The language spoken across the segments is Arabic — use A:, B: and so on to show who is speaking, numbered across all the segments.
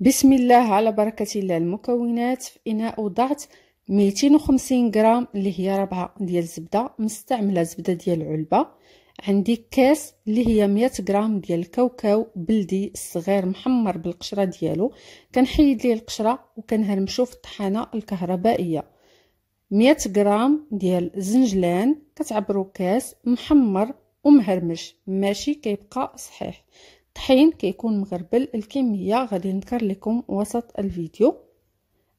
A: بسم الله على بركة الله المكونات في إناء وضعت 250 غرام اللي هي ربعة ديال الزبدة مستعملة زبدة ديال العلبة عندي كاس اللي هي 100 غرام ديال الكاوكاو بلدي الصغير محمر بالقشرة ديالو كنحيد ليه القشرة وكنهرمشو في الطحانة الكهربائية 100 غرام ديال الزنجلان كتعبرو كاس محمر ومهرمش ماشي كيبقى صحيح طحين كيكون مغربل الكمية غادي نذكر لكم وسط الفيديو.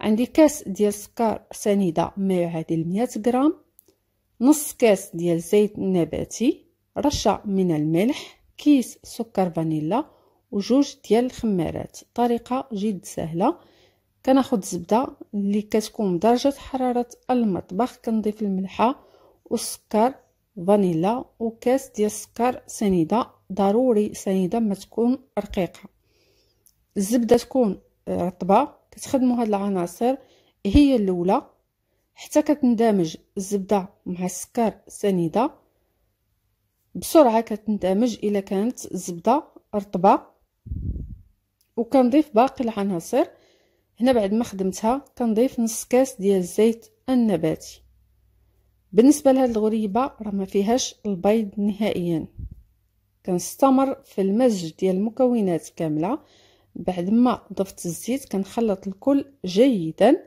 A: عندي كاس ديال السكر سنيدة ما يعادل 100 غرام نص كاس ديال زيت نباتي رشة من الملح كيس سكر فانيلا وجوج ديال الخمارات طريقة جد سهلة. كناخذ الزبده اللي كتكون بدرجة حرارة المطبخ كنضيف الملحة والسكر فانيلا وكاس ديال السكر سنيدة. ضروري سنيدة ما تكون رقيقة. الزبدة تكون رطبة كتخدموا هاد العناصر هي الأولى. حتى كتندمج الزبدة مع السكر سنيدة بسرعة كتندمج إلا كانت الزبدة رطبة. وكنضيف باقي العناصر. هنا بعد ما خدمتها كنضيف نص كاس ديال الزيت النباتي. بالنسبة لهاد الغريبة راه ما فيهاش البيض نهائيا. كنستمر في المزج ديال المكونات كاملة. بعد ما ضفت الزيت كنخلط الكل جيدا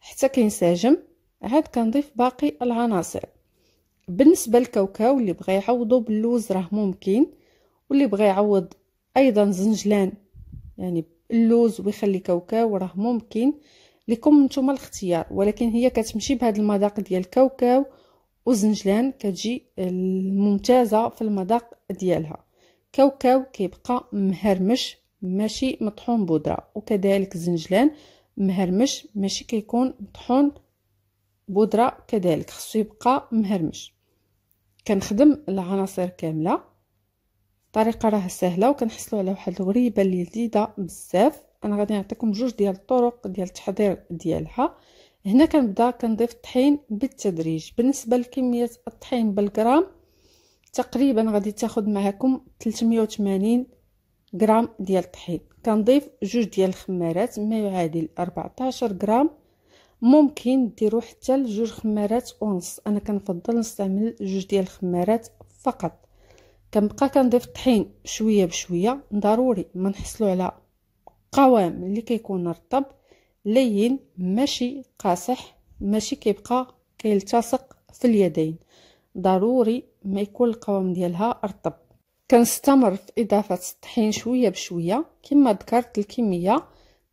A: حتى كينسجم. عاد كنضيف باقي العناصر. بالنسبة للكاوكاو اللي بغى يعوضو باللوز راه ممكن واللي بغى يعوض أيضا زنجلان يعني اللوز ويخلي كاوكاو راه ممكن. لكم نتوما الاختيار ولكن هي كتمشي بهذا المذاق ديال الكاوكاو. وزنجلان كتجي ممتازه في المذاق ديالها. كاوكاو كيبقى مهرمش ماشي مطحون بودرة. وكذلك الزنجلان مهرمش ماشي كيكون مطحون بودرة. كذلك خصو يبقى مهرمش. كنخدم العناصر كاملة. الطريقة راه سهلة وكنحصلوا على واحد الغريبة اللي لذيذه بزاف. أنا غادي نعطيكم جوج ديال الطرق ديال التحضير ديالها. هنا كنبدا كنضيف الطحين بالتدريج. بالنسبة لكمية الطحين بالغرام تقريبا غادي تاخذ معكم 380 غرام ديال الطحين. كنضيف جوج ديال الخمارات ما يعادل 14 غرام. ممكن ديروا حتى لجوج خمارات ونص. أنا كنفضل نستعمل جوج ديال الخمارات فقط. كنبقى كنضيف الطحين شوية بشوية. ضروري ما نحصلوا على قوام اللي كيكون رطب. لين ماشي قاصح ماشي كيبقى كيلتصق في اليدين. ضروري ما يكون القوام ديالها رطب كنستمر في إضافة الطحين شوية بشوية. كما ذكرت الكمية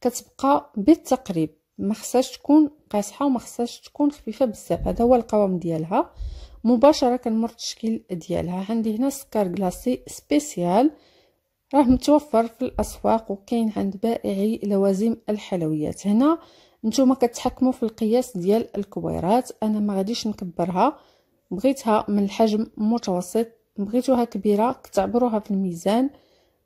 A: كتبقى بالتقريب. ما خصهاش تكون قاصحة وما خصهاش تكون خفيفة بزاف. هذا هو القوام ديالها. مباشرة كنمر التشكيل ديالها. عندي هنا سكر كلاصي سبيسيال. راه متوفر في الأسواق وكاين عند بائعي لوازم الحلويات. هنا نتوما كتحكموا في القياس ديال الكويرات. أنا ما غاديش نكبرها. بغيتها من الحجم متوسط. بغيتوها كبيرة كتعبروها في الميزان.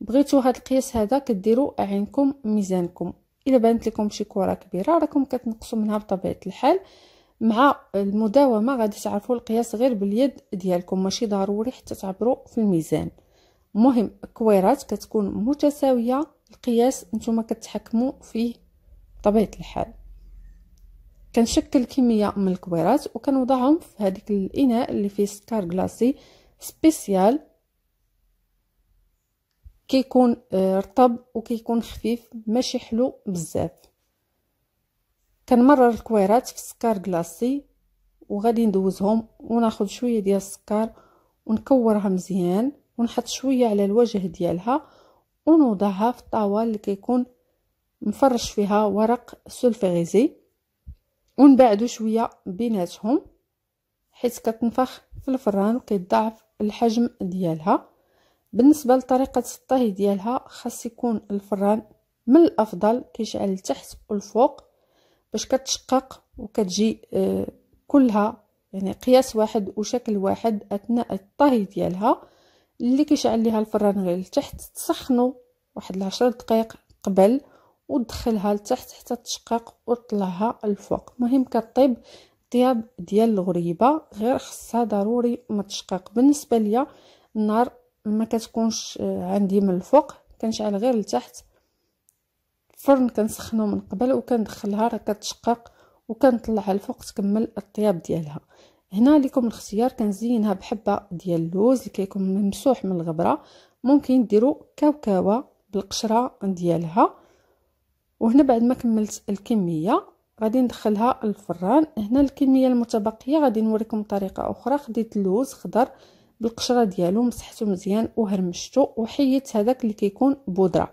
A: بغيتو هاد القياس هذا كديروا عينكم ميزانكم. إلا بانت لكم شي كره كبيرة راكم كتنقصوا منها بطبيعة الحال. مع المداومة غادي تعرفوا القياس غير باليد ديالكم. ماشي ضروري حتى تعبروا في الميزان. مهم الكويرات كتكون متساوية القياس نتوما كتحكموا فيه بطبيعه الحال. كنشكل كمية من الكويرات وكنوضعهم في هذيك الإناء اللي فيه سكر كلاصي سبيسيال. كيكون آه، رطب وكيكون خفيف ماشي حلو بزاف. كنمرر الكويرات في السكر كلاصي وغادي ندوزهم وناخذ شوية ديال السكر ونكورها مزيان. ونحط شوية على الوجه ديالها ونوضعها في الطاوه اللي كيكون مفرش فيها ورق سولفيغيزي ونبعدو شوية بيناتهم حيت كتنفخ في الفران وكيضاعف الحجم ديالها. بالنسبة لطريقة الطهي ديالها خاص يكون الفران من الأفضل كيشعل لتحت والفوق باش كتشقق وكتجي آه، كلها يعني قياس واحد وشكل واحد أثناء الطهي ديالها. اللي كيشعل ليها الفران غير لتحت تسخنو واحد العشر دقائق قبل ودخلها لتحت حتى تشقق وطلعها الفوق. مهم كطيب طياب ديال الغريبة غير خصها ضروري ما تشقق. بالنسبة ليا النار ما كتكونش عندي من الفوق كنشعل غير لتحت. الفرن كنسخنو من قبل وكندخلها راه كتشقق وكنطلعها الفوق تكمل الطياب ديالها. هنا لكم الاختيار كنزينها بحبة ديال اللوز اللي كيكون ممسوح من الغبرة. ممكن ديروا كاوكاوة بالقشرة ديالها. وهنا بعد ما كملت الكمية غادي ندخلها الفران هنا الكمية المتبقية غادي نوريكم طريقة أخرى. خديت اللوز خضر بالقشرة ديالو مسحته مزيان وهرمشته وحيدت هذاك اللي كيكون بودرة.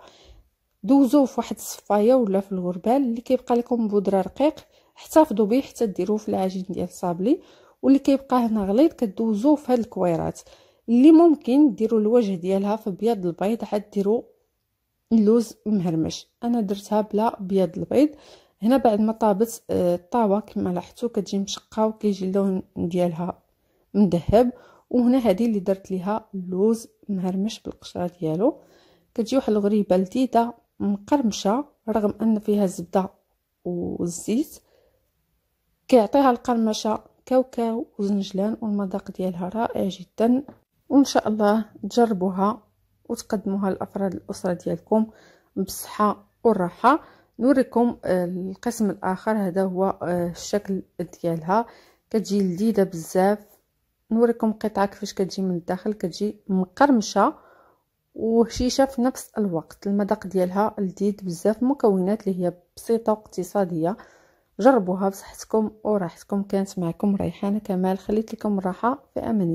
A: دوزوه في واحد الصفاية ولا في الغربال اللي كيبقى لكم بودرة رقيق. احتفظوا به حتى ديروه في العجين ديال الصابلي. واللي كيبقى هنا غليظ كدوزوه في هاد الكويرات. اللي ممكن ديروا الوجه ديالها في بيض البيض عاد ديروا اللوز مهرمش. أنا درتها بلا بيض البيض. هنا بعد ما طابت آه، الطاوة كما لاحظتوا كتجي مشقة وكيجي اللون ديالها مذهب وهنا هذه اللي درت ليها اللوز مهرمش بالقشرة ديالو. كتجي واحد الغريبة لذيذة مقرمشة رغم أن فيها زبدة والزيت كيعطيها القرمشة كاوكاو وزنجلان والمذاق ديالها رائع جدا. وإن شاء الله تجربوها وتقدموها لافراد الأسرة ديالكم بالصحة والراحة. نوريكم القسم الآخر هذا هو آه، الشكل ديالها. كتجي لذيذة بزاف. نوريكم قطعة كيفاش كتجي من الداخل. كتجي مقرمشة وهشيشه في نفس الوقت. المذاق ديالها لذيذ بزاف. مكونات اللي هي بسيطة واقتصادية. جربوها بصحتكم وراحتكم. كانت معكم ريحانة كمال. خليت لكم الراحه في أمان